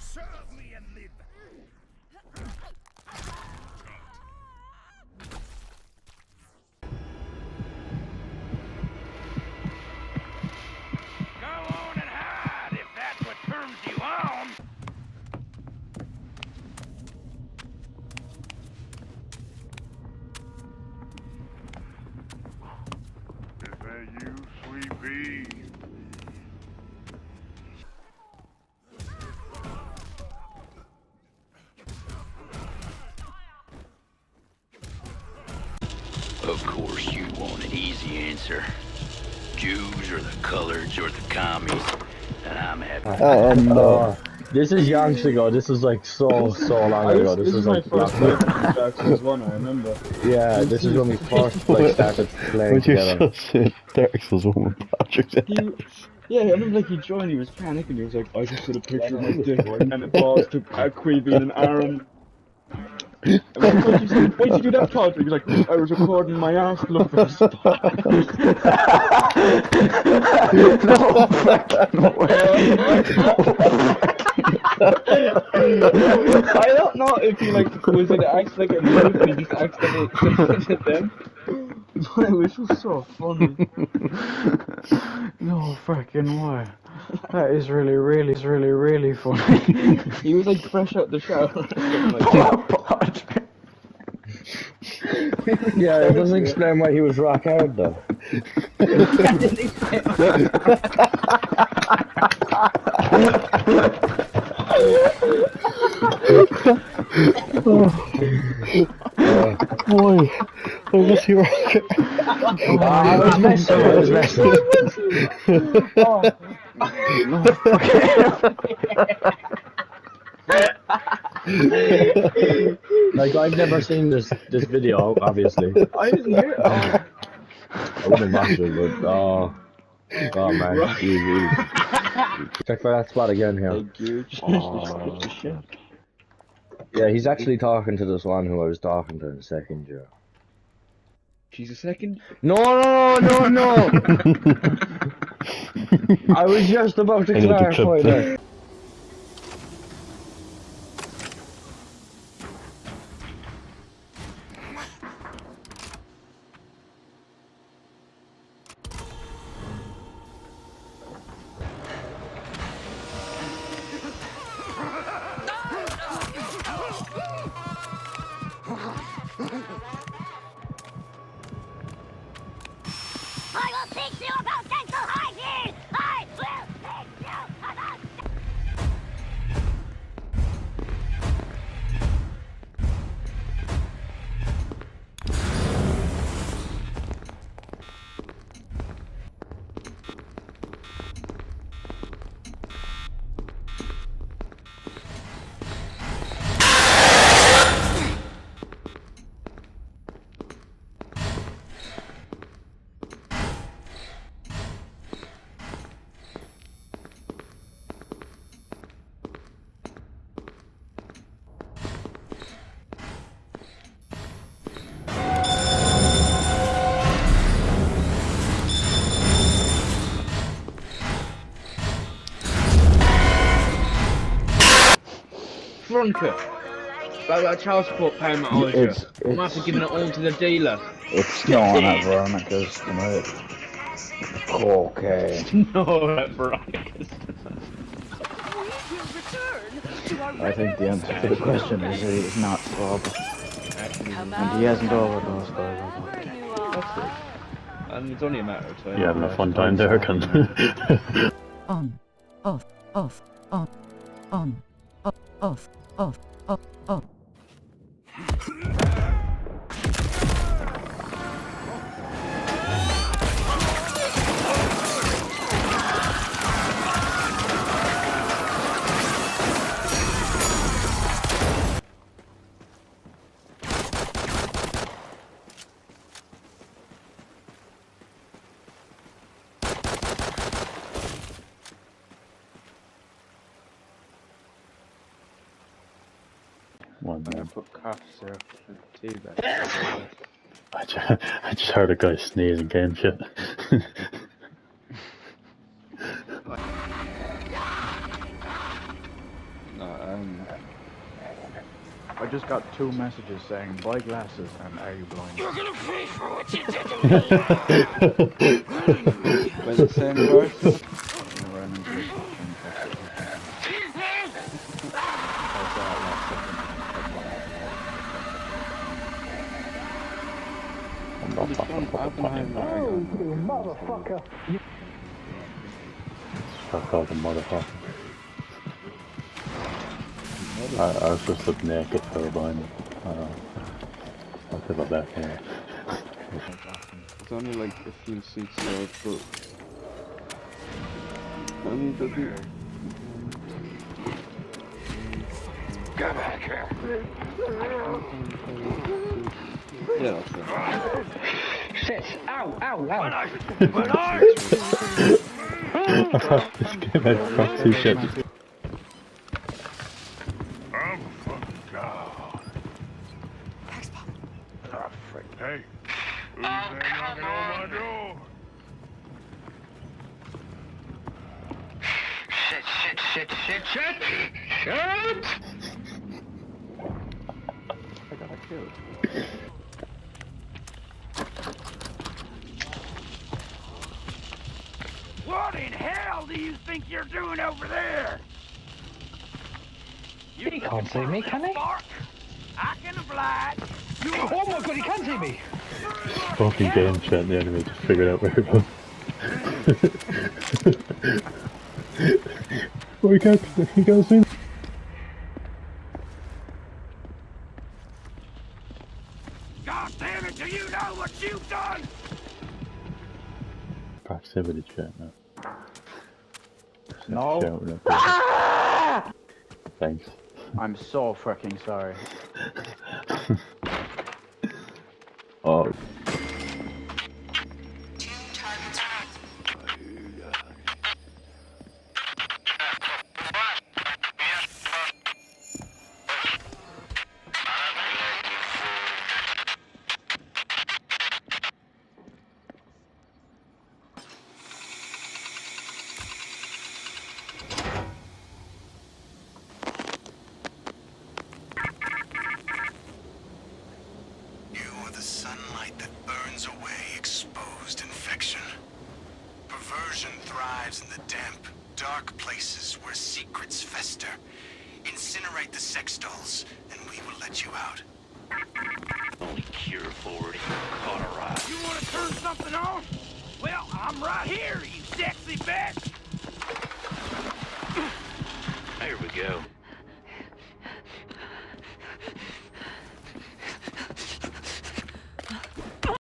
Serve me and live! Go on and hide if that's what turns you on! Of course, you want an easy answer. Jews or the coloreds or the commies, and I'm happy. Oh, no. Uh, this is yonks ago. This is like so so long ago. This, is my like first last- time Dark 1, I remember. yeah. This is when we first like started playing Would you together. just say Dark Souls 1 with Patrick? He, yeah, I remember like he joined, he was panicking, he was like, I just did a picture of my dick, and it balls to a Queevy and Aaron. And I was "You- Why'd you do that, Todd? He was like, I was recording my ass fluffers. I don't know if he like was it actually like a move and he just accidentally sent it them. But it was just so funny. No fucking way. That is really, really, really, really funny. He was like fresh out the shower. Yeah, it doesn't explain why he was rock hard though. Boy, I was here. Ah, I was messing. I was like I've never seen this this video, obviously. I didn't hear it. Oh, I wouldn't watch it, but uh, oh, oh man, easy. Check for that spot again here. thank you. Oh. Yeah, he's actually talking to this one who I was talking to in second year. She's a second. No, no, no, no, no! I was just about to I need to clarify that. Franca. About that child support payment I owed you. It's- I'm have to give it all to the dealer. It's not at Veronica's tonight. Cocaine. no, that Veronica's. I think the answer to the question is that he's not sober. And he hasn't overdosed either. And it's only a matter of time. You having a fun time there, cunt? on, off, off, on, on, off, off, off, off, off. I'm gonna put cough syrup in the tea bag. I just, I just heard a guy sneeze and game shit. No, um, I just got two messages saying buy glasses and are you blind? You're gonna pay for what you did to me! by the same person. I called him motherfucker. I, I was just looking naked for a blind. Uh, I'll it back here. It's only like a few seats there, but. I need to do. Get back here. Yeah, that's. Shit! Ow! Ow! Ow! When I, when I, this game had proxy shit. I'm fucking God. Ah, frick. Hey, who's there knocking on my door? shit, shit, shit, shit, shit, shit. I got killed. What in hell do you think you're doing over there? You He can't see me, can he? Spark? I can oblige. You Oh my god, he can see me! Fucking game chat the enemy just figured out where it was. oh, he can't, he can't see me. God damn it, do you know what you've done? Proximity chat now. No. People. Thanks. I'm so freaking sorry. Oh, the sunlight that burns away exposed infection. Perversion thrives in the damp, dark places where secrets fester. Incinerate the sex dolls, and we will let you out. Only cure for